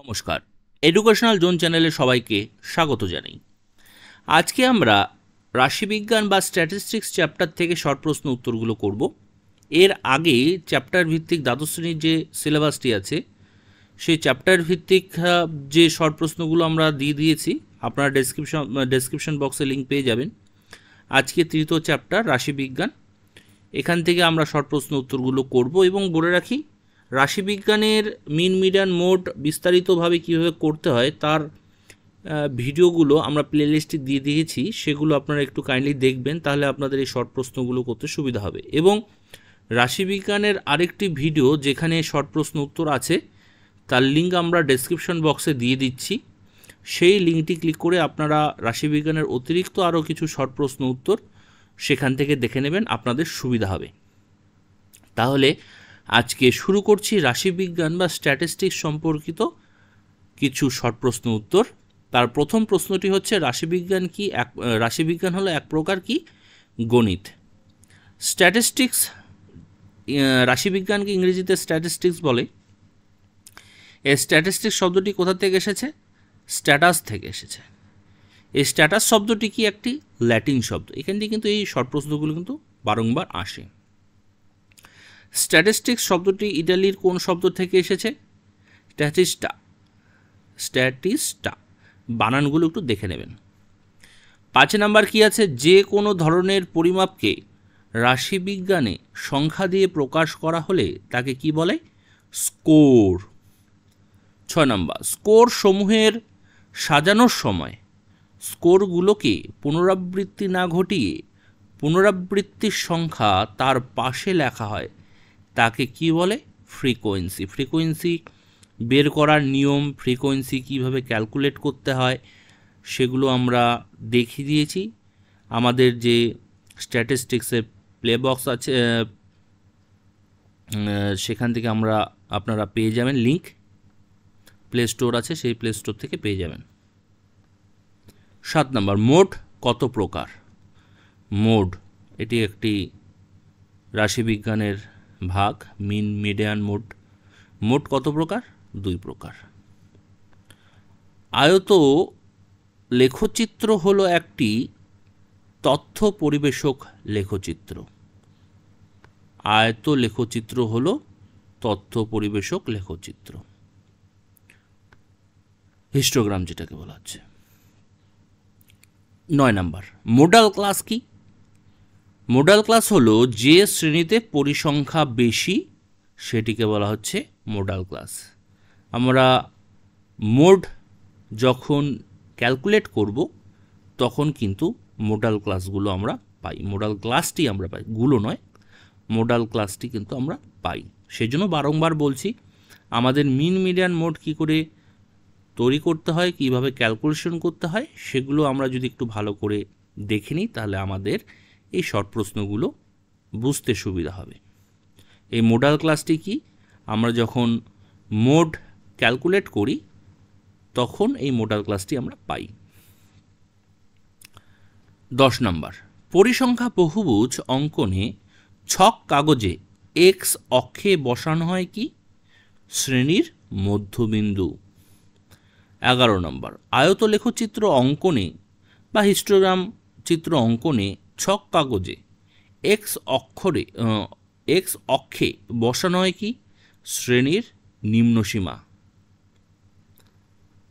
নমস্কার। Educational zone চ্যানেলে সবাইকে স্বাগত জানাই। আজকে আমরা রাশিবিজ্ঞান বা স্ট্যাটিস্টিক্স চ্যাপ্টার থেকে শর্ট প্রশ্ন উত্তরগুলো করব। এর আগে চ্যাপ্টার ভিত্তিক দ্বাদশ শ্রেণির যে সিলেবাসটি আছে, সেই চ্যাপ্টার ভিত্তিক যে শর্ট প্রশ্নগুলো আমরা দিয়ে দিয়েছি, আপনারা ডেসক্রিপশন ডেসক্রিপশন বক্সে লিঙ্ক পেয়ে যাবেন। আজকে তৃতীয় চ্যাপ্টার রাশিবিজ্ঞান। এখান থেকে আমরা শর্ট প্রশ্ন উত্তরগুলো করব এবং বলে রাখি রাশিবিজ্ঞানের মিন মিডিয়ান মোড বিস্তারিতভাবে কীভাবে করতে হয় তার ভিডিওগুলো আমরা প্লেলিস্টে দিয়ে দিয়েছি, সেগুলো আপনারা একটু কাইন্ডলি দেখবেন, তাহলে আপনাদের এই শর্ট প্রশ্নগুলো করতে সুবিধা হবে। এবং রাশিবিজ্ঞানের আরেকটি ভিডিও যেখানে শর্ট প্রশ্ন উত্তর আছে, তার লিঙ্ক আমরা ডেসক্রিপশন বক্সে দিয়ে দিচ্ছি। সেই লিঙ্কটি ক্লিক করে আপনারা রাশিবিজ্ঞানের অতিরিক্ত আরও কিছু শর্ট প্রশ্ন উত্তর সেখান থেকে দেখে নেবেন, আপনাদের সুবিধা হবে। তাহলে আজকে শুরু করছি রাশিবিজ্ঞান বা স্ট্যাটিস্টিক্স সম্পর্কিত কিছু শর্ট প্রশ্ন উত্তর। তার প্রথম প্রশ্নটি হচ্ছে, রাশিবিজ্ঞান কি এক, রাশিবিজ্ঞান হলো এক প্রকার কি? গণিত। স্ট্যাটিস্টিক্স রাশিবিজ্ঞানকে ইংরেজিতে স্ট্যাটিস্টিক্স বলে। এই স্ট্যাটিস্টিক্স শব্দটি কোথা থেকে এসেছে? স্ট্যাটাস থেকে এসেছে। এই স্ট্যাটাস শব্দটি কি একটি? ল্যাটিন শব্দ। এখান থেকে কিন্তু এই শর্ট প্রশ্নগুলো কিন্তু বারংবার আসে। স্ট্যাটিস্টিক্স শব্দটি ইটালির কোন শব্দ থেকে এসেছে? স্ট্যাটিস্টা। স্ট্যাটিস্টা। বানানগুলো একটু দেখে নেবেন। পাঁচ নাম্বার কি আছে? যে কোনো ধরনের পরিমাপকে রাশিবিজ্ঞানে সংখ্যা দিয়ে প্রকাশ করা হলে তাকে কি বলে? স্কোর। ছয় নাম্বার, স্কোর সমূহের সাজানোর সময় স্কোরগুলোকে পুনরাবৃত্তি না ঘটিয়ে পুনরাবৃত্তির সংখ্যা তার পাশে লেখা হয়। তাকে কি বলে? ফ্রিকোয়েন্সি ফ্রিকোয়েন্সি বের করার নিয়ম ফ্রিকোয়েন্সি কীভাবে ক্যালকুলেট করতে হয়, সেগুলো আমরা দেখিয়ে দিয়েছি। আমাদের যে স্ট্যাটিস্টিক্সের প্লে বক্স আছে সেখান থেকে আমরা আপনারা পেয়ে যাবেন লিংক প্লে স্টোর আছে, সেই প্লে স্টোর থেকে পেয়ে যাবেন। সাত নম্বর মোড কত প্রকার? মোড এটি একটি রাশিবিজ্ঞানের ভাগ, মিন, মিডিয়ান মোড মোট কত প্রকার? দুই প্রকার। আয়ত লেখচিত্র হলো একটি তথ্য পরিবেশক লেখচিত্র। আয়ত লেখচিত্র হলো তথ্য পরিবেশক লেখচিত্র। হিস্টোগ্রাম যেটাকে বলা হচ্ছে। নয় নাম্বার, মোডাল ক্লাস কি? মোডাল ক্লাস হলো যে শ্রেণীতে পরিসংখ্যা বেশি, সেটিকে বলা হচ্ছে মোডাল ক্লাস আমরা মোড যখন ক্যালকুলেট করব, তখন কিন্তু মোডাল ক্লাসগুলো আমরা পাই। মোডাল ক্লাসটি আমরা পাই, গুলো নয় মোডাল ক্লাসটি কিন্তু আমরা পাই। সেই জন্য বারংবার বলছি, আমাদের মিন মিডিয়ান মোড কী করে তৈরি করতে হয়, কীভাবে ক্যালকুলেশন করতে হয়, সেগুলো আমরা যদি একটু ভালো করে দেখে নিই, তাহলে আমাদের এই শর্ট প্রশ্নগুলো বুঝতে সুবিধা হবে। এই মোডাল ক্লাসটি কি? আমরা যখন মোড ক্যালকুলেট করি, তখন এই মোডাল ক্লাসটি আমরা পাই। দশ নম্বর। পরিসংখ্যা বহুভুজ অঙ্কনে ছক কাগজে এক্স অক্ষে বসানো হয় কি? শ্রেণির মধ্যবিন্দু। এগারো নম্বর। আয়ত লেখচিত্র অঙ্কনে বা হিস্টোগ্রাম চিত্র অঙ্কনে ছক কাগজে। এক্স অক্ষরে এক্স অক্ষে বসানো হয় কি? শ্রেণির নিম্নসীমা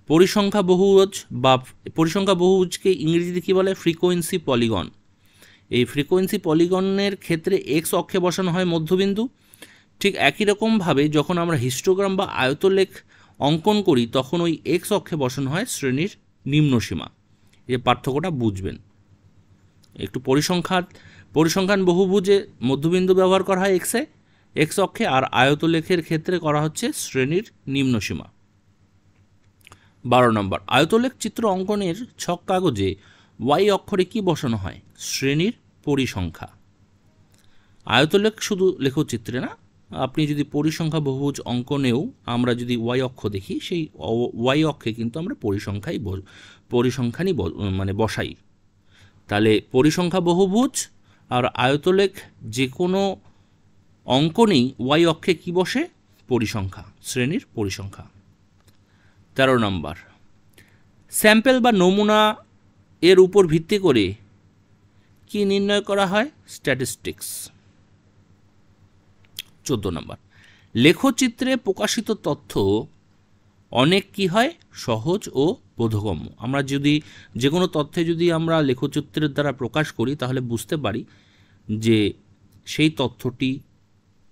পরিসংখ্যা বহুভুজ বা পরিসংখ্যা বহুভুজকে ইংরেজিতে কী বলে? ফ্রিকোয়েন্সি পলিগন এই ফ্রিকোয়েন্সি পলিগনের ক্ষেত্রে এক্স অক্ষে বসানো হয় মধ্যবিন্দু। ঠিক একই রকমভাবে যখন আমরা হিস্টোগ্রাম বা আয়তলেখ অঙ্কন করি, তখন ওই এক্স অক্ষে বসানো হয় শ্রেণির নিম্নসীমা এই পার্থক্যটা বুঝবেন। একটু পরিসংখ্যান পরিসংখ্যান বহুভুজে মধ্যবিন্দু ব্যবহার করা হয় এক্সে এক্স অক্ষে আর আয়তলেখের ক্ষেত্রে করা হচ্ছে শ্রেণির নিম্নসীমা বারো নম্বর, আয়তলেখ চিত্র অঙ্কনের ছক কাগজে ওয়াই অক্ষরে কি বসানো হয়? শ্রেণির পরিসংখ্যা। আয়তলেখ শুধু লেখচিত্রে না, আপনি যদি পরিসংখ্যা বহুভুজ অঙ্কনেও আমরা যদি ওয়াই অক্ষ দেখি, সেই ওয়াই অক্ষে কিন্তু আমরা পরিসংখ্যাই পরিসংখ্যানই মানে বসাই। তাহলে পরিসংখ্যা বহুভুজ আর আয়তলেখ যে কোনো অঙ্কনেই ওয়াই অক্ষে কি বসে? পরিসংখ্যা, শ্রেণির পরিসংখ্যা। তেরো নম্বর। স্যাম্পেল বা নমুনা এর উপর ভিত্তি করে কি নির্ণয় করা হয়? স্ট্যাটিস্টিক্স। চোদ্দ নম্বর। লেখচিত্রে প্রকাশিত তথ্য অনেক কি হয়? সহজ ও বোধগম্য। আমরা যদি যে কোনো তথ্যে যদি আমরা লেখচিত্রের দ্বারা প্রকাশ করি, তাহলে বুঝতে পারি যে সেই তথ্যটি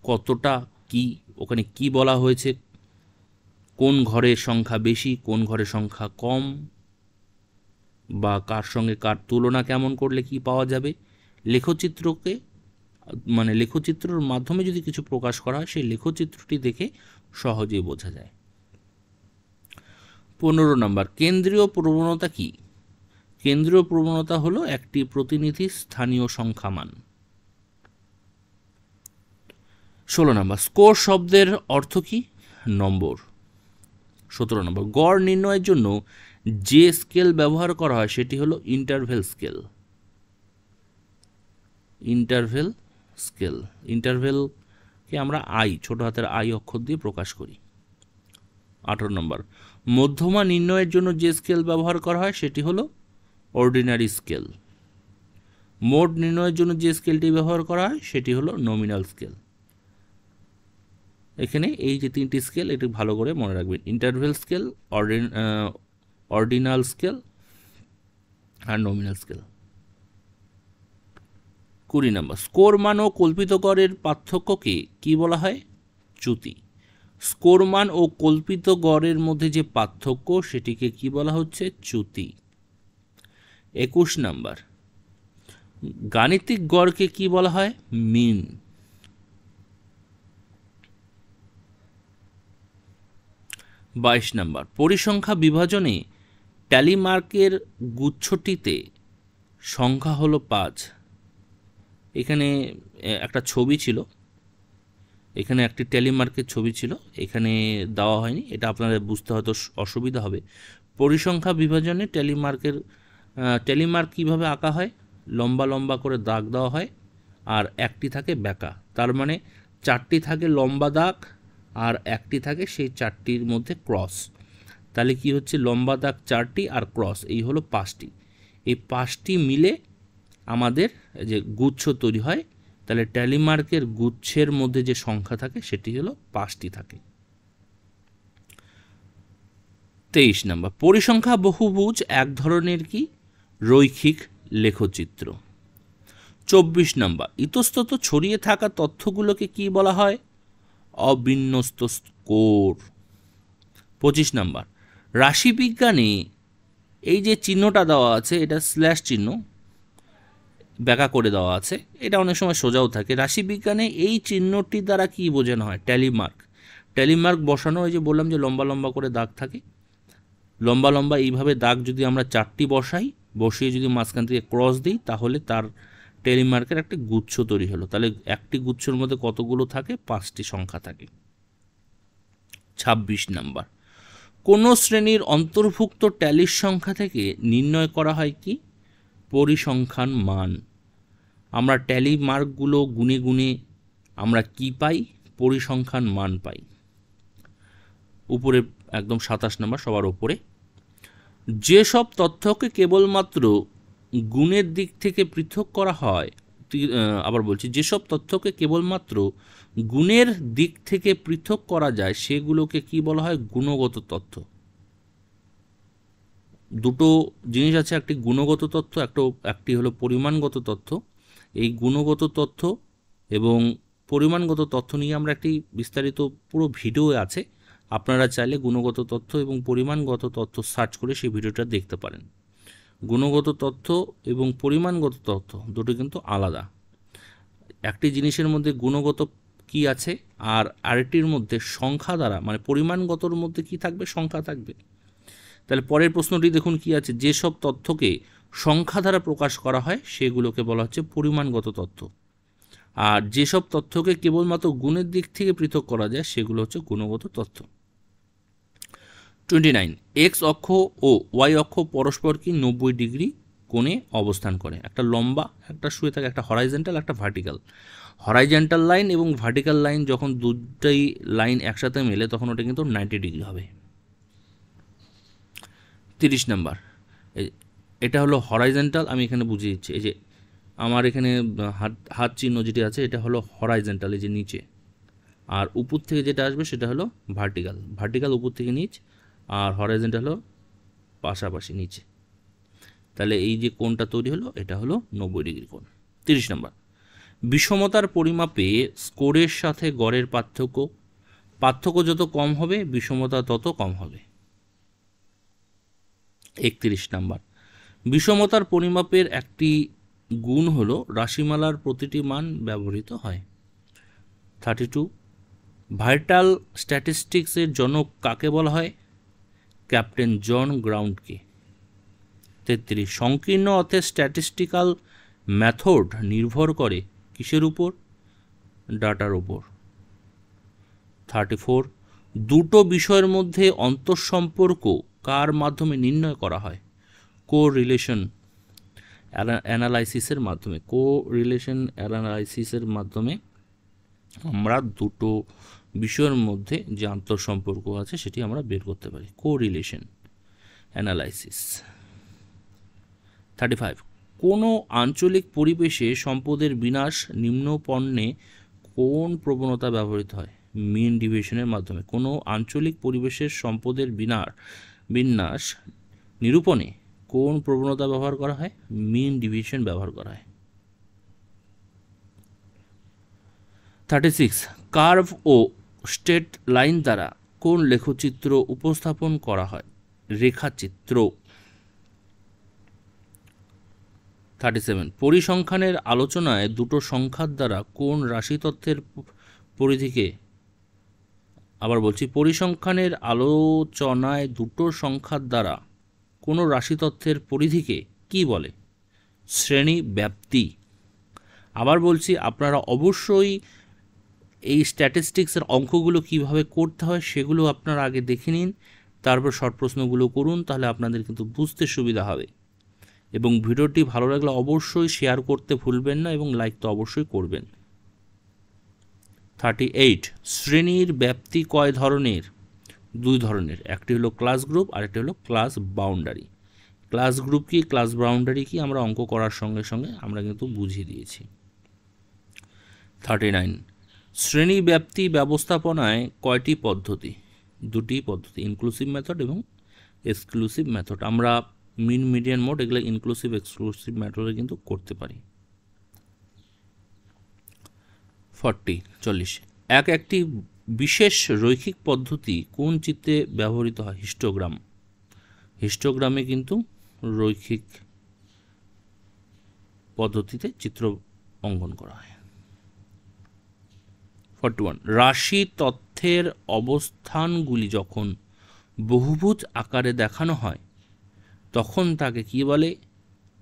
কতটা কি, ওখানে কি বলা হয়েছে, কোন ঘরের সংখ্যা বেশি, কোন ঘরের সংখ্যা কম, বা কার সঙ্গে কার তুলনা কেমন করলে কি পাওয়া যাবে। লেখচিত্রকে মানে লেখচিত্রর মাধ্যমে যদি কিছু প্রকাশ করা হয়, সেই লেখচিত্রটি দেখে সহজেই বোঝা যায়। পনেরো নম্বর, কেন্দ্রীয় প্রবণতা কি? কেন্দ্রীয় প্রবণতা হলো একটি প্রতিনিধি স্থানীয় সংখ্যা মান। ষোলো নম্বর, স্কোর শব্দের অর্থ কি? নম্বর। সতেরো নম্বর, গড় নির্ণয়ের জন্য যে স্কেল ব্যবহার করা হয় সেটি হলো ইন্টারভেল স্কেল। ইন্টারভেল স্কেল ইন্টারভেলকে আমরা আই, ছোট হাতের আই অক্ষর দিয়ে প্রকাশ করি। আঠারো নম্বর মধ্যমা নির্ণয়ের জন্য যে স্কেল ব্যবহার করা হয় সেটি হলো অর্ডিনারি স্কেল। মোড নির্ণয়ের জন্য যে স্কেলটি ব্যবহার করা হয় সেটি হলো নমিনাল স্কেল এখানে এই যে তিনটি স্কেল এটি ভালো করে মনে রাখবেন। ইন্টারভেল স্কেল অর্ডিনাল স্কেল আর নমিনাল স্কেল কুড়ি নম্বর। স্কোর মান ও কল্পিত গড়ের পার্থক্যকে কি বলা হয়? চ্যুতি। স্কোর মান ও কল্পিত গড়ের মধ্যে যে পার্থক্য, সেটিকে কি বলা হচ্ছে? চ্যুতি। একুশ নাম্বার। গাণিতিক গড়কে কি বলা হয়? মিন। বাইশ নাম্বার। পরিসংখ্যা বিভাজনে ট্যালিমার্কের গুচ্ছটিতে সংখ্যা হলো পাঁচ। এখানে একটা ছবি ছিল। এখানে একটি টেলিমার্কের ছবি ছিল, এখানে দেওয়া হয়নি, এটা আপনাদের বুঝতে হয়তো অসুবিধা হবে। পরিসংখ্যা বিভাজনে টেলিমার্কের টেলিমার্ক কীভাবে আঁকা হয়? লম্বা লম্বা করে দাগ দেওয়া হয়, আর একটি থাকে ব্যাকা। তার মানে চারটি থাকে লম্বা দাগ, আর একটি থাকে সেই চারটির মধ্যে ক্রস। তাহলে কি হচ্ছে? লম্বা দাগ চারটি আর ক্রস, এই হলো পাঁচটি। এই পাঁচটি মিলে আমাদের যে গুচ্ছ তৈরি হয় তাহলে ট্যালিমার্কের গুচ্ছের মধ্যে যে সংখ্যা থাকে, সেটি হলো পাঁচটি থাকে। তেইশ নম্বর, পরিসংখ্যা বহুভুজ এক ধরনের কি? রৈখিক লেখচিত্র। চব্বিশ নম্বর, ইতস্তত ছড়িয়ে থাকা তথ্যগুলোকে কি বলা হয়? অবিন্যস্ত স্কোর। পঁচিশ নম্বর, রাশিবিজ্ঞানে এই যে চিহ্নটা দেওয়া আছে, এটা স্ল্যাশ চিহ্ন ব্যাকা করে দেওয়া আছে। এটা অনেক সময় সোজাও থাকে। রাশিবিজ্ঞানে এই চিহ্নটি দ্বারা কি বোঝানো হয়? ট্যালিমার্ক। ট্যালিমার্ক বসানো, ওই যে বললাম যে লম্বা লম্বা করে দাগ থাকে। লম্বা লম্বা এইভাবে দাগ যদি আমরা চারটি বসাই, বসিয়ে যদি মাঝখান থেকে ক্রস দিই, তাহলে তার টেলিমার্কের একটি গুচ্ছ তৈরি হলো। তাহলে একটি গুচ্ছর মধ্যে কতগুলো থাকে? পাঁচটি সংখ্যা থাকে। ছাব্বিশ নাম্বার। কোনো শ্রেণির অন্তর্ভুক্ত ট্যালির সংখ্যা থেকে নির্ণয় করা হয় কি? পরিসংখ্যান মান। আমরা ট্যালি মার্কগুলো গুনে গুনে আমরা কি পাই? পরিসংখ্যান মান পাই। উপরে একদম সাতাশ নাম্বার, সবার ওপরে। যেসব তথ্যকে কেবলমাত্র গুণের দিক থেকে পৃথক করা হয় আবার বলছি, যেসব তথ্যকে কেবলমাত্র গুণের দিক থেকে পৃথক করা যায়, সেগুলোকে কি বলা হয়? গুণগত তথ্য। দুটো জিনিস আছে, একটি গুণগত তথ্য, একটা একটি হলো পরিমাণগত তথ্য। এই গুণগত তথ্য এবং পরিমাণগত তথ্য নিয়ে আমরা একটি বিস্তারিত পুরো ভিডিও আছে। আপনারা চাইলে গুণগত তথ্য এবং পরিমাণগত তথ্য সার্চ করে সেই ভিডিওটা দেখতে পারেন। গুণগত তথ্য এবং পরিমাণগত তথ্য দুটো কিন্তু আলাদা। একটি জিনিসের মধ্যে গুণগত কি আছে আর আরেকটির মধ্যে সংখ্যা দ্বারা মানে পরিমাণগতর মধ্যে কি থাকবে, সংখ্যা থাকবে। তাহলে পরের প্রশ্নটি দেখুন কি আছে। যেসব তথ্যকে সংখ্যা দ্বারা প্রকাশ করা হয়, সেগুলোকে বলা হচ্ছে পরিমাণগত তথ্য আর যেসব তথ্যকে কেবলমাত্র গুণের দিক থেকে পৃথক করা যায়, সেগুলো হচ্ছে গুণগত তথ্য টোয়েন্টি নাইন এক্স অক্ষ ও ওয়াই অক্ষ পরস্পর কি নব্বই ডিগ্রি কোণে অবস্থান করে? একটা লম্বা, একটা শুয়ে থাকে, একটা হরাইজেন্টাল একটা ভার্টিক্যাল হরাইজেন্টাল লাইন এবং ভার্টিক্যাল লাইন যখন দুটাই লাইন একসাথে মেলে, তখন ওটা কিন্তু নাইনটি ডিগ্রি হবে। তিরিশ নাম্বার এটা হলো হরাইজেন্টাল আমি এখানে বুঝিয়ে দিচ্ছি। এই যে আমার এখানে হাত হাত চিহ্ন যেটি আছে, এটা হলো হরাইজেন্টাল এই যে নিচে। আর উপর থেকে যেটা আসবে, সেটা হলো ভার্টিক্যাল ভার্টিক্যাল উপর থেকে নিচ, আর হরাইজেন্টাল হলো পাশাপাশি নিচে। তাহলে এই যে কোণটা তৈরি হলো, এটা হলো নব্বই ডিগ্রি কোণ। তিরিশ নম্বর। বিষমতার পরিমাপে স্কোরের সাথে গড়ের পার্থক্য। পার্থক্য যত কম হবে, বিষমতা তত কম হবে। একত্রিশ নাম্বার। বিষমতার পরিমাপের একটি গুণ হলো রাশিমালার প্রতিটি মান ব্যবহৃত হয়। থার্টি টু, ভাইটাল স্ট্যাটিস্টিক্সের জনক কাকে বলা হয়? ক্যাপ্টেন জন গ্রাউন্ডকে। তেত্রিশ, সংকীর্ণ অর্থে স্ট্যাটিস্টিক্যাল মেথড নির্ভর করে কিসের উপর? ডাটার উপর। থার্টি ফোর, দুটো বিষয়ের মধ্যে অন্তঃসম্পর্ক কার মাধ্যমে নির্ণয় করা হয়? কো রিলেশন অ্যানালাইসিসের মাধ্যমে কো রিলেশন অ্যানালাইসিসের মাধ্যমে আমরা দুটো বিষয়ের মধ্যে যে আন্তঃসম্পর্ক আছে সেটি আমরা বের করতে পারি correlation analysis thirty five কোনো আঞ্চলিক পরিবেশে সম্পদের বিনাশ, নিম্ন পণ্যে কোন প্রবণতা ব্যবহৃত হয়? মিন ডিভিশনের মাধ্যমে, কোনো আঞ্চলিক পরিবেশের সম্পদের বিনাশ বিন্যাস নিরূপণে কোন প্রবণতা ব্যবহার করা হয়? মিন ডিভিশন ব্যবহার করা হয়। থার্টি সিক্স কার্ভ ও স্টেট লাইন দ্বারা কোন লেখচিত্র উপস্থাপন করা হয়? রেখাচিত্র। থার্টি সেভেন পরিসংখ্যানের আলোচনায় দুটো সংখ্যার দ্বারা কোন রাশিতত্ত্বের পরিধিকে, আবার বলছি, পরিসংখ্যানের আলোচনায় দুটো সংখ্যার দ্বারা কোনো রাশিতত্ত্বের পরিধিকে কি বলে? শ্রেণি ব্যাপ্তি। আবার বলছি, আপনারা অবশ্যই এই স্ট্যাটিস্টিক্সের অঙ্কগুলো কীভাবে করতে হয় সেগুলো আপনারা আগে দেখে নিন, তারপর শর্ট প্রশ্নগুলো করুন, তাহলে আপনাদের কিন্তু বুঝতে সুবিধা হবে। এবং ভিডিওটি ভালো লাগলে অবশ্যই শেয়ার করতে ভুলবেন না এবং লাইক তো অবশ্যই করবেন। থার্টি এইট শ্রেণির ব্যাপ্তি কয় ধরনের? দুই ধরনের, একটি হলো ক্লাস গ্রুপ আর একটি হলো ক্লাস বাউন্ডারি ক্লাস গ্রুপ কি ক্লাস বাউন্ডারি কি আমরা অঙ্ক করার সঙ্গে সঙ্গে আমরা কিন্তু বুঝিয়ে দিয়েছি। থার্টি নাইন শ্রেণি ব্যাপ্তি ব্যবস্থাপনায় কয়টি পদ্ধতি? দুটি পদ্ধতি ইনক্লুসিভ মেথড এবং এক্সক্লুসিভ মেথড আমরা মিন মিডিয়ান মোড এগুলো ইনক্লুসিভ এক্সক্লুসিভ মেথডে কিন্তু করতে পারি। ফর্টি চল্লিশ, এক একটি বিশেষ রৈখিক পদ্ধতি কোন চিত্রে ব্যবহৃত হয়? হিস্টোগ্রাম। হিস্টোগ্রামে কিন্তু রৈখিক পদ্ধতিতে চিত্র অঙ্কন করা হয়। Forty one. রাশি তথ্যের অবস্থানগুলি যখন বহুভুজ আকারে দেখানো হয়, তখন তাকে কি বলে?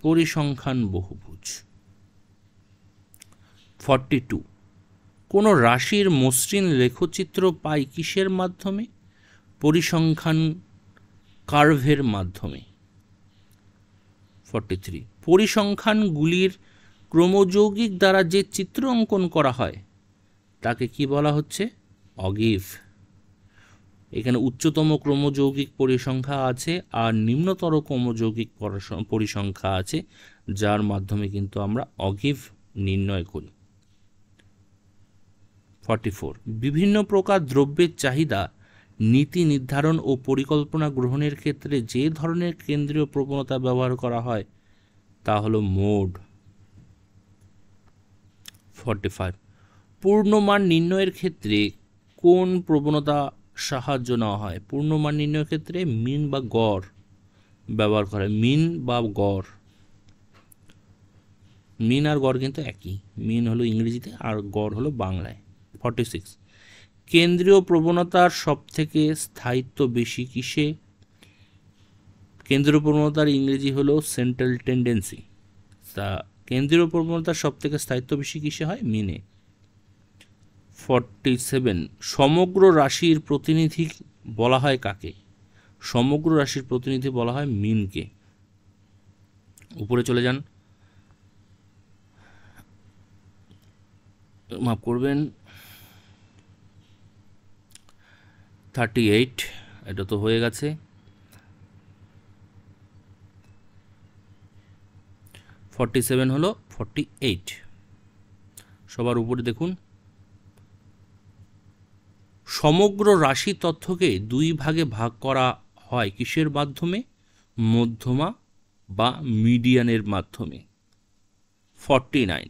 পরিসংখ্যান বহুভুজ। Forty two. কোনো রাশির মসৃণ লেখচিত্র পাই কিসের মাধ্যমে? পরিসংখ্যান কার্ভের মাধ্যমে। ফর্টি থ্রি পরিসংখ্যানগুলির ক্রমযৌগিক দ্বারা যে চিত্র অঙ্কন করা হয়, তাকে কি বলা হচ্ছে? অগিভ। এখানে উচ্চতম ক্রমযৌগিক পরিসংখ্যা আছে আর নিম্নতর ক্রমযৌগিক পরিসংখ্যা আছে, যার মাধ্যমে কিন্তু আমরা অগিভ নির্ণয় করি। Forty four. বিভিন্ন প্রকার দ্রব্যের চাহিদা, নীতি নির্ধারণ ও পরিকল্পনা গ্রহণের ক্ষেত্রে যে ধরনের কেন্দ্রীয় প্রবণতা ব্যবহার করা হয়, তা হলো মোড। Forty five. পূর্ণমান নির্ণয়ের ক্ষেত্রে কোন প্রবণতা সাহায্য নেওয়া হয়? পূর্ণমান নির্ণয়ের ক্ষেত্রে মিন বা গড় ব্যবহার করা মিন বা গড়। মিন আর গড় কিন্তু একই। মিন হলো ইংরেজিতে আর গড় হলো বাংলায়। ফর্টি সিক্স কেন্দ্রীয় প্রবণতার সবথেকে স্থায়িত্ব বেশি কিসে? কেন্দ্রীয় প্রবণতার ইংরেজি হলো সেন্ট্রাল টেন্ডেন্সি তা কেন্দ্রীয় প্রবণতার সবথেকে স্থায়িত্ব বেশি কিসে হয়? মিনে ফর্টি সেভেন সমগ্র রাশির প্রতিনিধি বলা হয় কাকে? সমগ্র রাশির প্রতিনিধি বলা হয় মিনকে উপরে চলে যান। মাফ করবেন থার্টি এইট এটা তো হয়ে গেছে। ফর্টি সেভেন হলো ফর্টি এইট সবার উপরে দেখুন। সমগ্র রাশি তথ্যকে দুই ভাগে ভাগ করা হয় কিসের মাধ্যমে? মধ্যমা বা মিডিয়ানের মাধ্যমে। ফর্টি নাইন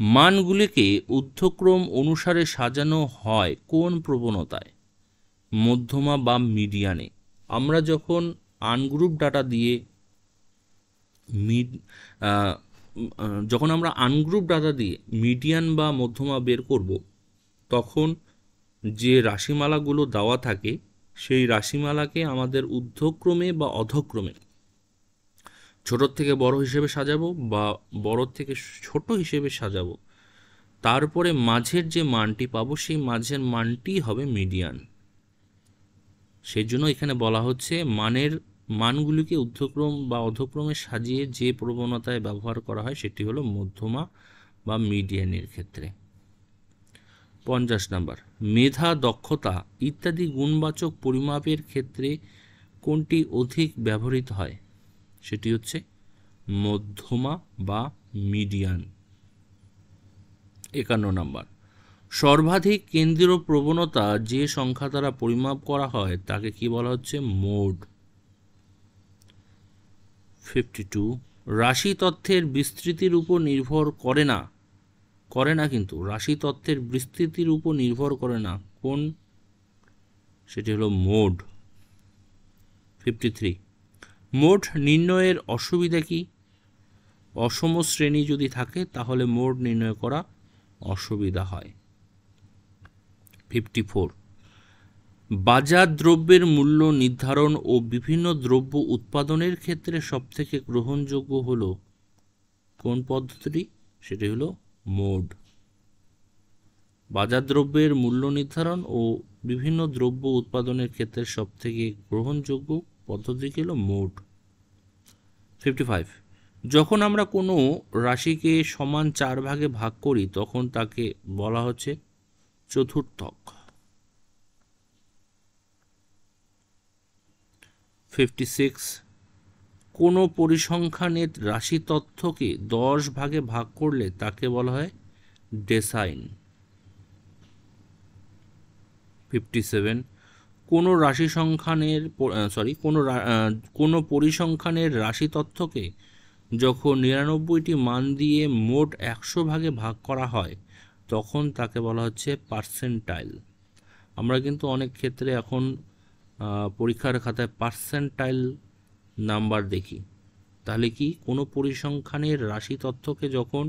মানগুলিকে ঊর্ধ্বক্রম অনুসারে সাজানো হয় কোন প্রবণতায়? মধ্যমা বা মিডিয়ানে। আমরা যখন আনগ্রুপ ডাটা দিয়ে মিড যখন আমরা আনগ্রুপ ডাটা দিয়ে মিডিয়ান বা মধ্যমা বের করব, তখন যে রাশিমালাগুলো দেওয়া থাকে, সেই রাশিমালাকে আমাদের ঊর্ধ্বক্রমে বা অধক্রমে ছোটোর থেকে বড় হিসেবে সাজাবো বা বড়র থেকে ছোট হিসেবে সাজাবো। তারপরে মাঝের যে মানটি পাবো, সেই মাঝের মানটি হবে মিডিয়ান। সেই জন্য এখানে বলা হচ্ছে মানের, মানগুলিকে ঊর্ধ্বক্রম বা অধক্রমে সাজিয়ে যে প্রবণতায় ব্যবহার করা হয় সেটি হলো মধ্যমা বা মিডিয়ানের ক্ষেত্রে। পঞ্চাশ নাম্বার, মেধা, দক্ষতা ইত্যাদি গুণবাচক পরিমাপের ক্ষেত্রে কোনটি অধিক ব্যবহৃত হয়? সেটি হচ্ছে মধ্যমা বা মিডিয়ান। একান্ন নাম্বার সর্বাধিক কেন্দ্রীয় প্রবণতা যে সংখ্যা দ্বারা পরিমাপ করা হয়, তাকে কি বলা হচ্ছে? মোড। Fifty two. রাশি তথ্যের বিস্তৃতির উপর নির্ভর করে না। করে না কিন্তু, রাশি তত্ত্বের বিস্তৃতির উপর নির্ভর করে না। কোন? সেটি হলো মোড। Fifty three. মোড নির্ণয়ের অসুবিধা কি? অসম শ্রেণি যদি থাকে, তাহলে মোড নির্ণয় করা অসুবিধা হয়। Fifty four. বাজার দ্রব্যের মূল্য নির্ধারণ ও বিভিন্ন দ্রব্য উৎপাদনের ক্ষেত্রে সবথেকে গ্রহণযোগ্য হল কোন পদ্ধতিটি? সেটি হলো মোড। বাজার দ্রব্যের মূল্য নির্ধারণ ও বিভিন্ন দ্রব্য উৎপাদনের ক্ষেত্রে সবথেকে গ্রহণযোগ্য পদ্ধতি হলো মোড। Fifty five. যখন আমরা কোনো রাশিকে সমান চার ভাগে ভাগ করি, তখন তাকে বলা হচ্ছে চতুর্থক। ফিফটি সিক্স কোনো পরিসংখ্যানের রাশি তথ্যকে দশ ভাগে ভাগ করলে তাকে বলা হয় ডেসাইন। ফিফটি সেভেন কোনো রাশি সংখ্যানের সরি কোনো কোনো পরিসংখ্যানের রাশি তথ্যকে যখন নিরানব্বইটি মান দিয়ে মোট একশো ভাগে ভাগ করা হয় তখন তাকে বলা হচ্ছে পার্সেন্টাইল। আমরা কিন্তু অনেক ক্ষেত্রে এখন পরীক্ষার খাতায় পার্সেন্টাইল নাম্বার দেখি। তাহলে কি কোনো পরিসংখ্যানের রাশি তথ্যকে যখন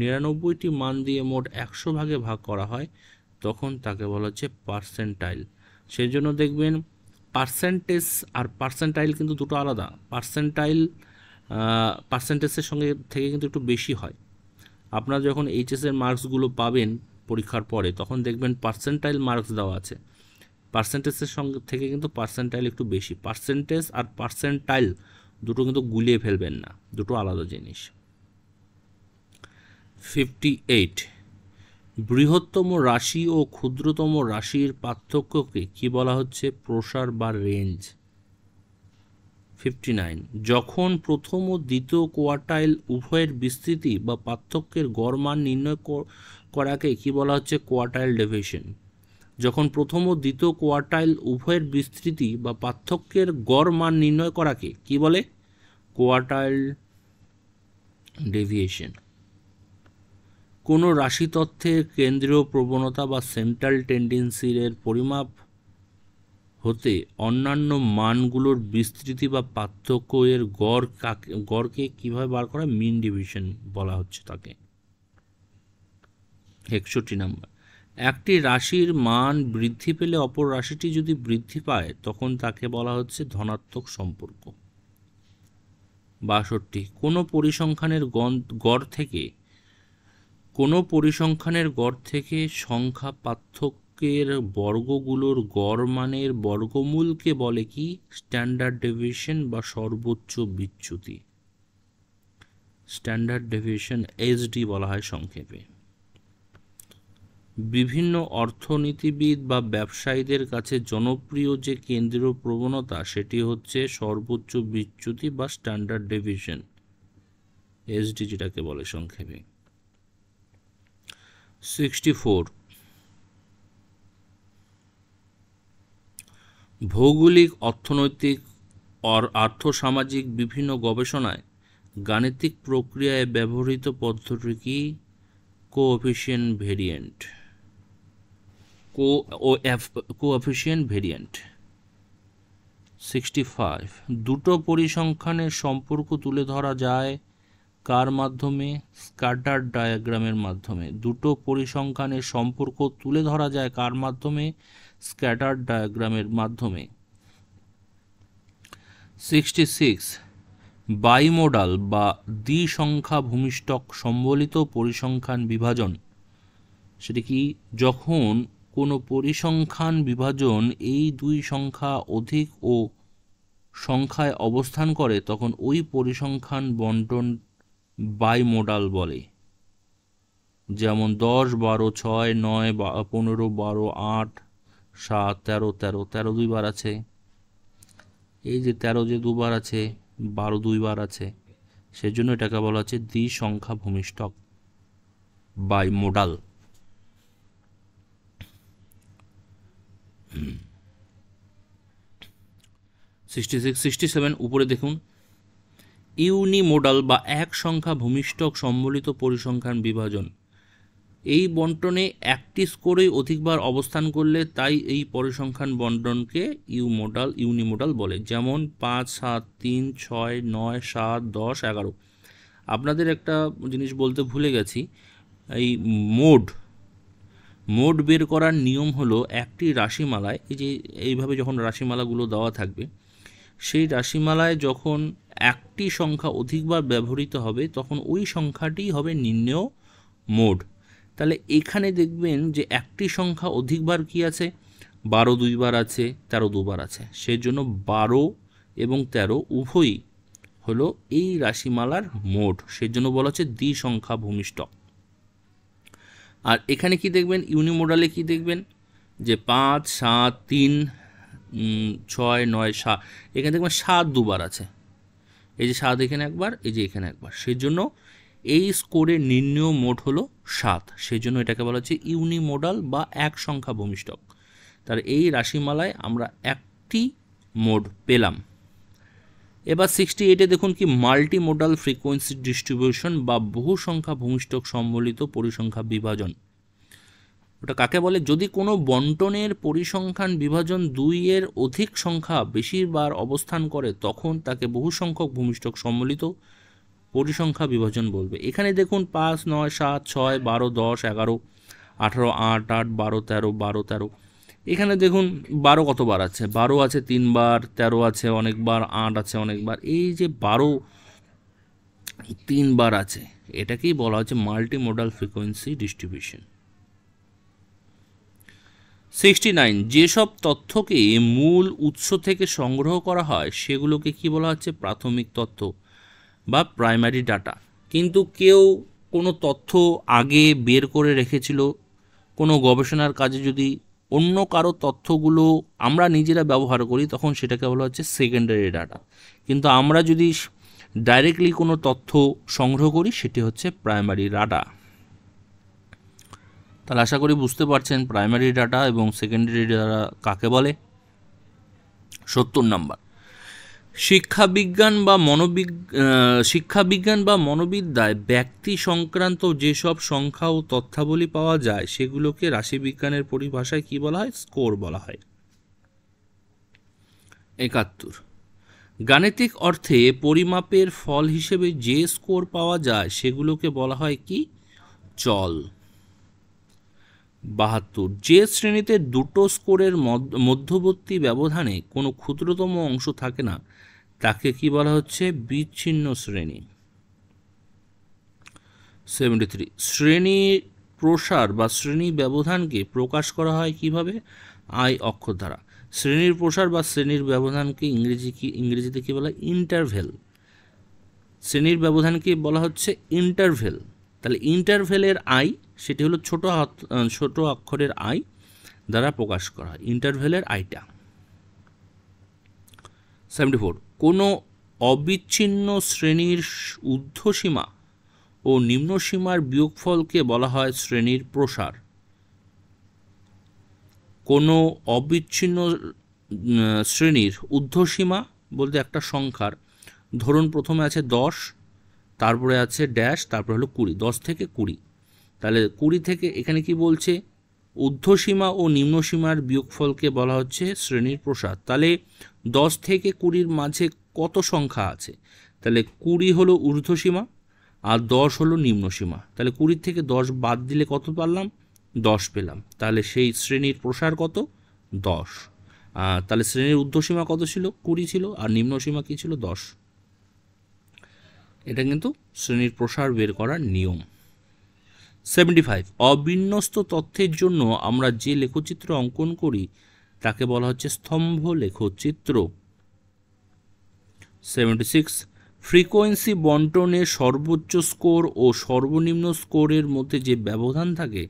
নিরানব্বইটি মান দিয়ে মোট একশো ভাগে ভাগ করা হয়, তখন তাকে বলা হচ্ছে পার্সেন্টাইল। সেই জন্য দেখবেন পার্সেন্টেজ আর পার্সেন্টাইল কিন্তু দুটো আলাদা। পার্সেন্টাইল পার্সেন্টেজের সঙ্গে থেকে কিন্তু একটু বেশি হয়। আপনারা যখন এইচএসের মার্কসগুলো পাবেন পরীক্ষার পরে, তখন দেখবেন পার্সেন্টাইল মার্কস দেওয়া আছে। পার্সেন্টেজের সঙ্গে থেকে কিন্তু পার্সেন্টাইল একটু বেশি। পার্সেন্টেজ আর পার্সেন্টাইল দুটো কিন্তু গুলিয়ে ফেলবেন না, দুটো আলাদা জিনিস। ফিফটি এইট বৃহত্তম রাশি ও ক্ষুদ্রতম রাশির পার্থক্যকে কি বলা হচ্ছে? প্রসার বা রেঞ্জ ফিফটি নাইন। যখন প্রথম ও দ্বিতীয় কোয়ার্টাইল উভয়ের বিস্তৃতি বা পার্থক্যের গড় মান নির্ণয় করাকে কি বলা হচ্ছে কোয়ার্টাইল ডেভিয়েশন? যখন প্রথম ও দ্বিতীয় কোয়ার্টাইল উভয়ের বিস্তৃতি বা পার্থক্যের গড় মান নির্ণয় করাকে কি বলে? Quartile deviation. কোনো রাশি তথ্যের কেন্দ্রীয় প্রবণতা বা সেন্ট্রাল টেন্ডেন্সির পরিমাপ হতে অন্যান্য মানগুলোর বিস্তৃতি বা পার্থক্য এর গড় কাকে, গড়কে কীভাবে বার করা মিন ডিভিশন বলা হচ্ছে তাকে। একষট্টি নাম্বার। একটি রাশির মান বৃদ্ধি পেলে অপর রাশিটি যদি বৃদ্ধি পায়, তখন তাকে বলা হচ্ছে ধনাত্মক সম্পর্ক। বাষট্টি। কোনো পরিসংখ্যানের গড় থেকে, কোনো পরিসংখ্যানের গড় থেকে সংখ্যা পার্থক্যের বর্গগুলোর গড় মানের বর্গমূলকে বলে কি? স্ট্যান্ডার্ড ডেভিয়েশন বা সর্বোচ্চ বিচ্যুতি। স্ট্যান্ডার্ড ডেভিয়েশন এইচডি বলা হয় সংক্ষেপে। বিভিন্ন অর্থনীতিবিদ বা ব্যবসায়ীদের কাছে জনপ্রিয় যে কেন্দ্রীয় প্রবণতা, সেটি হচ্ছে সর্বোচ্চ বিচ্যুতি বা স্ট্যান্ডার্ড ডেভিয়েশন। এসডি যেটাকে বলে সংক্ষেপে। সিক্সটি ফোর ভৌগোলিক, অর্থনৈতিক অর আর্থসামাজিক বিভিন্ন গবেষণায় গাণিতিক প্রক্রিয়ায় ব্যবহৃত পদ্ধতি কি coefficient variant co O F coefficient variant sixty five দুটো পরিসংখ্যানের সম্পর্ক তুলে ধরা যায় কার মাধ্যমে? স্কাটার ডায়াগ্রামের মাধ্যমে। দুটো পরিসংখ্যানের সম্পর্ক তুলে ধরা যায় কার মাধ্যমে? স্ক্যাটার ডায়াগ্রামের মাধ্যমে। সিক্সটি সিক্স বাইমোডাল বা দ্বিসংখ্যা ভূমিষ্ঠক সম্বলিত পরিসংখ্যান বিভাজন। সেটা কি যখন কোনো পরিসংখ্যান বিভাজন এই দুই সংখ্যা অধিক ও সংখ্যায় অবস্থান করে, তখন ওই পরিসংখ্যান বন্টন বাইমোডাল বলে। যেমন দশ, বারো, ছয়, নয়, বা, পনেরো, বারো, আট সাত, তেরো তেরো তেরো দুইবার আছে। এই যে তেরো যে দুবার আছে, বারো দুইবার আছে, সেজন্য এটাকে বলা হচ্ছে দ্বিসংখ্যা ভূমিষ্ঠক bimodal. Sixty six, sixty seven, উপরে দেখুন। ইউনিমোডাল বা এক সংখ্যা ভূমিষ্ঠক সম্বলিত পরিসংখ্যান বিভাজন। এই বন্টনে একটি স্কোরেই অধিকবার অবস্থান করলে তাই এই পরিসংখ্যান বন্টনকে ইউমোডাল, ইউনিমোডাল বলে, যেমন পাঁচ, সাত, তিন, ছয়, নয়, সাত, দশ, এগারো। আপনাদের একটা জিনিস বলতে ভুলে গেছি, এই মোড মোড বের করার নিয়ম হলো একটি রাশিমালায়, এই যে এইভাবে যখন রাশিমালাগুলো দেওয়া থাকবে, সেই রাশিমালায় যখন একটি সংখ্যা অধিকবার ব্যবহৃত হবে, তখন ওই সংখ্যাটি হবে নির্ণেয় মোড। তাহলে এখানে দেখবেন যে একটি সংখ্যা অধিকবার কি আছে? বারো দুইবার আছে, তেরো দুবার আছে। সেই জন্য বারো এবং তেরো উভয়ই হলো এই রাশিমালার মোড সেই জন্য বলা হচ্ছে দ্বি সংখ্যা ভূমিষ্ঠক আর এখানে কি দেখবেন? ইউনিমোডালে কি দেখবেন? যে পাঁচ, সাত, তিন ছয়, নয়, সাত। এখানে দেখবেন সাত দুবার আছে। এই যে সাত এখানে একবার, এই যে এখানে একবার। সেই জন্য এই স্কোরের নির্ণয় মোড হলো সাত। সেই জন্য এটাকে বলা হচ্ছে ইউনিমোডাল বা এক সংখ্যা ভূমিষ্ঠক তার এই রাশিমালায় আমরা একটি মোড পেলাম। এবার সিক্সটি এইটে দেখুন কি মাল্টি মোডাল ফ্রিকোয়েন্সি ডিস্ট্রিবিউশন বা বহু সংখ্যা ভূমিষ্ঠক সম্বলিত পরিসংখ্যা বিভাজন। ওটা কাকে বলে? যদি কোনো বন্টনের পরিসংখ্যান বিভাজন দুইয়ের অধিক সংখ্যা বেশিরবার অবস্থান করে, তখন তাকে বহু সংখ্যক ভূমিষ্ঠক সম্বলিত পরিসংখ্যা বিভাজন বলবে। এখানে দেখুন পাঁচ, নয়, সাত, ছয়, বারো, দশ, এগারো, আঠারো, আট আট, বারো, তেরো বারো, তেরো। এখানে দেখুন বারো কতবার আছে? বারো আছে তিনবার, তেরো আছে অনেকবার, আট আছে অনেকবার। এই যে বারো, তিনবার আছে, এটাকেই বলা হচ্ছে multimodal frequency distribution sixty nine যেসব তথ্যকে মূল উৎস থেকে সংগ্রহ করা হয়, সেগুলোকে কি বলা হচ্ছে? প্রাথমিক তথ্য। বা প্রাইমারি ডাটা কিন্তু কেউ কোনো তথ্য আগে বের করে রেখেছিল, কোনো গবেষণার কাজে যদি অন্য কারও তথ্যগুলো আমরা নিজেরা ব্যবহার করি, তখন সেটাকে বলা হচ্ছে সেকেন্ডারি ডাটা কিন্তু আমরা যদি ডাইরেক্টলি কোনো তথ্য সংগ্রহ করি, সেটি হচ্ছে প্রাইমারি ডাটা তাহলে আশা করি বুঝতে পারছেন প্রাইমারি ডাটা এবং সেকেন্ডারি ডাটা কাকে বলে? সত্তর নাম্বার। শিক্ষাবিজ্ঞান বা মনোবিগ শিক্ষাবিজ্ঞান বা মনোবিদ্যায় ব্যক্তি সংক্রান্ত যেসব সংখ্যা ও তথ্যাবলী পাওয়া যায়, সেগুলোকে রাশিবিজ্ঞানের পরিভাষায় কি বলা হয়? স্কোর বলা হয়। একাত্তর। গাণিতিক অর্থে পরিমাপের ফল হিসেবে যে স্কোর পাওয়া যায়, সেগুলোকে বলা হয় কি? চল। বাহাত্তর। যে শ্রেণীতে দুটো স্কোরের মধ্যবর্তী ব্যবধানে কোনো ক্ষুদ্রতম অংশ থাকে না তাকে কি বলা হচ্ছে? বিচ্ছিন্ন শ্রেণি। সেভেন্টি থ্রি শ্রেণি প্রসার বা শ্রেণি ব্যবধানকে প্রকাশ করা হয় কীভাবে? আই অক্ষর দ্বারা। শ্রেণির প্রসার বা শ্রেণির ব্যবধানকে ইংরেজি কি, ইংরেজিতে কী বলা? ইন্টারভেল শ্রেণির ব্যবধানকে বলা হচ্ছে ইন্টারভেল তাহলে ইন্টারভেলের আই সেটি হলো ছোট ছোট অক্ষরের আই দ্বারা প্রকাশ করা হয়। ইন্টারভেলের আইটা। সেভেন্টি ফোর কোনো অবিচ্ছিন্ন শ্রেণির ঊর্ধ্বসীমা ও নিম্নসীমার বিয়োগফলকে বলা হয় শ্রেণির প্রসার। কোনো অবিচ্ছিন্ন শ্রেণির ঊর্ধ্বসীমা বলতে একটা সংখ্যার, ধরুন প্রথমে আছে দশ, তারপরে আছে ড্যাশ, তারপরে হলো কুড়ি, দশ থেকে কুড়ি। তাহলে কুড়ি থেকে এখানে কি বলছে? ঊর্ধ্বসীমা ও নিম্নসীমার বিয়োগফলকে বলা হচ্ছে শ্রেণির প্রসার। তাহলে দশ থেকে কুড়ির মাঝে কত সংখ্যা আছে? তাহলে কুড়ি হলো ঊর্ধ্বসীমা আর দশ হলো নিম্নসীমা। তাহলে কুড়ির থেকে দশ বাদ দিলে কত পারলাম? দশ পেলাম। তাহলে সেই শ্রেণির প্রসার কত? দশ। তাহলে শ্রেণির ঊর্ধ্বসীমা কত ছিল? কুড়ি ছিল আর নিম্নসীমা কী ছিল? দশ। এটা কিন্তু শ্রেণির প্রসার বের করার নিয়ম। সেভেন্টি ফাইভ অবিন্যস্ত তথ্যের জন্য আমরা যে লেখচিত্র অঙ্কন করি, তাকে বলা হচ্ছে স্তম্ভ লেখচিত্র। সেভেন্টি সিক্স ফ্রিকোয়েন্সি বন্টনে সর্বোচ্চ স্কোর ও সর্বনিম্ন স্কোরের মধ্যে যে ব্যবধান থাকে,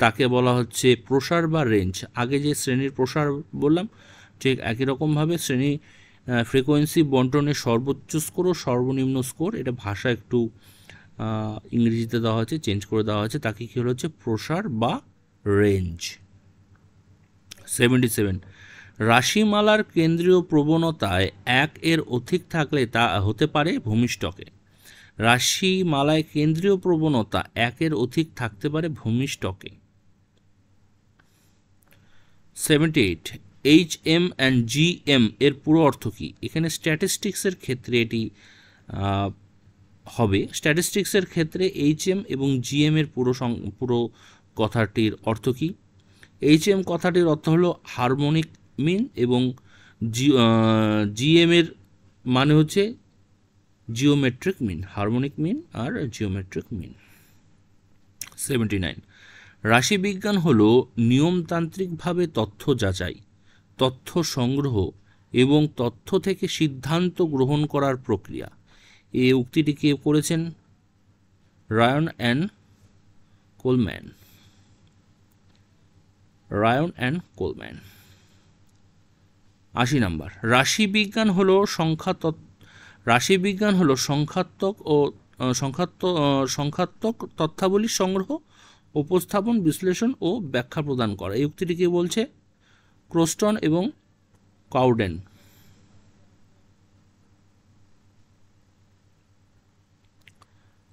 তাকে বলা হচ্ছে প্রসার বা রেঞ্জ। আগে যে শ্রেণির প্রসার বললাম, ঠিক একই রকমভাবে শ্রেণি ফ্রিকোয়েন্সি বন্টনের সর্বোচ্চ স্কোর ও সর্বনিম্ন স্কোর, এটা ভাষা একটু ইংরেজিতে দেওয়া হয়েছে, চেঞ্জ করে দেওয়া হয়েছে। তাকে কী হচ্ছে? প্রসার বা রেঞ্জ। সেভেন্টি সেভেন রাশিমালার কেন্দ্রীয় প্রবণতায় এক এর অধিক থাকলে তা হতে পারে ভূমিষ্ঠকে। রাশিমালায় কেন্দ্রীয় প্রবণতা একের অধিক থাকতে পারে ভূমিষ্ঠকে। Seventy eight H M and G M এর পুরো অর্থ কী? এখানে স্ট্যাটিস্টিক্সের ক্ষেত্রে এটি হবে। স্ট্যাটিস্টিক্সের ক্ষেত্রে এইচ এম এবং জিএম এর পুরো পুরো কথাটির অর্থ কী? এইচ এম কথাটির অর্থ হলো হারমোনিক মিন এবং জিএম এর মানে হচ্ছে জিওমেট্রিক মিন হারমোনিক মিন আর জিওমেট্রিক মিন সেভেন্টি নাইন রাশিবিজ্ঞান হলো নিয়মতান্ত্রিকভাবে তথ্য যাচাই, তথ্য সংগ্রহ এবং তথ্য থেকে সিদ্ধান্ত গ্রহণ করার প্রক্রিয়া। এই উক্তিটি কে করেছেন? Ryan and Coleman. Ryan and Coleman. আশি নাম্বার। রাশিবিজ্ঞান হলো সংখ্যাতত্ত্ব রাশিবিজ্ঞান হলো সংখ্যাত্মক ও সংখ্যাত্ম সংখ্যাত্মক তথ্যাবলীর সংগ্রহ, উপস্থাপন, বিশ্লেষণ ও ব্যাখ্যা প্রদান করা। এই উক্তিটি কে বলছে? ক্রোস্টন এবং কাউডেন।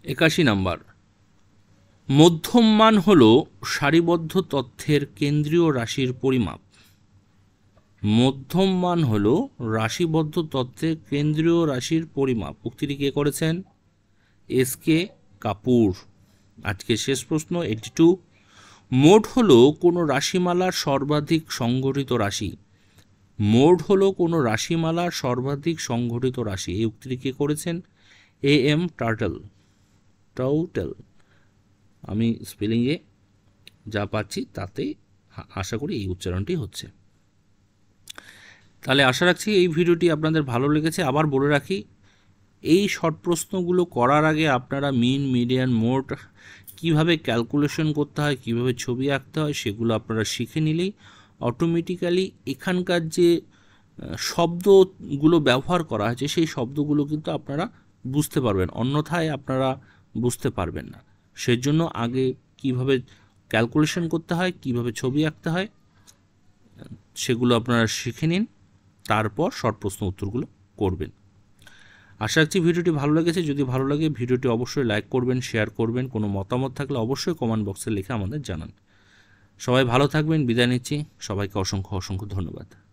একাশি নাম্বার। মধ্যম মান হল সারিবদ্ধ তথ্যের কেন্দ্রীয় রাশির পরিমাপ। মধ্যম মান হল রাশিবদ্ধ তথ্যের কেন্দ্রীয় রাশির পরিমাপ। উক্তিটি কে করেছেন? S K Kapoor. আজকে শেষ প্রশ্ন এইটি টু মোট হল কোনো রাশিমালার সর্বাধিক সংঘটিত রাশি। মোট হল কোনো রাশিমালার সর্বাধিক সংঘটিত রাশি। এই উক্তিটি কে করেছেন? A M turtle. টাউটেল আমি স্পেলিংয়ে যা পাচ্ছি তাতে আশা করি এই উচ্চারণটি হচ্ছে। তাহলে আশা রাখছি এই ভিডিওটি আপনাদের ভালো লেগেছে। আবার বলে রাখি, এই শর্ট প্রশ্নগুলো করার আগে আপনারা মিন মিডিয়ান মোড কীভাবে ক্যালকুলেশন করতে হয়, কীভাবে ছবি আঁকতে হয়, সেগুলো আপনারা শিখে নিলেই অটোমেটিক্যালি এখানকার যে শব্দগুলো ব্যবহার করা হয়েছে, সেই শব্দগুলো কিন্তু আপনারা বুঝতে পারবেন। অন্যথায় আপনারা বুঝতে পারবেন না। সেজন্য আগে কীভাবে ক্যালকুলেশন করতে হয়, কীভাবে ছবি আঁকতে হয়, সেগুলো আপনারা শিখে নিন, তারপর শর্ট প্রশ্ন উত্তরগুলো করবেন। আশা রাখছি ভিডিওটি ভালো লেগেছে। যদি ভালো লাগে, ভিডিওটি অবশ্যই লাইক করবেন শেয়ার করবেন, কোনো মতামত থাকলে অবশ্যই কমেন্ট বক্সে লিখে আমাদের জানান। সবাই ভালো থাকবেন, বিদায় নিচ্ছি। সবাইকে অসংখ্য অসংখ্য ধন্যবাদ।